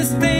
this thing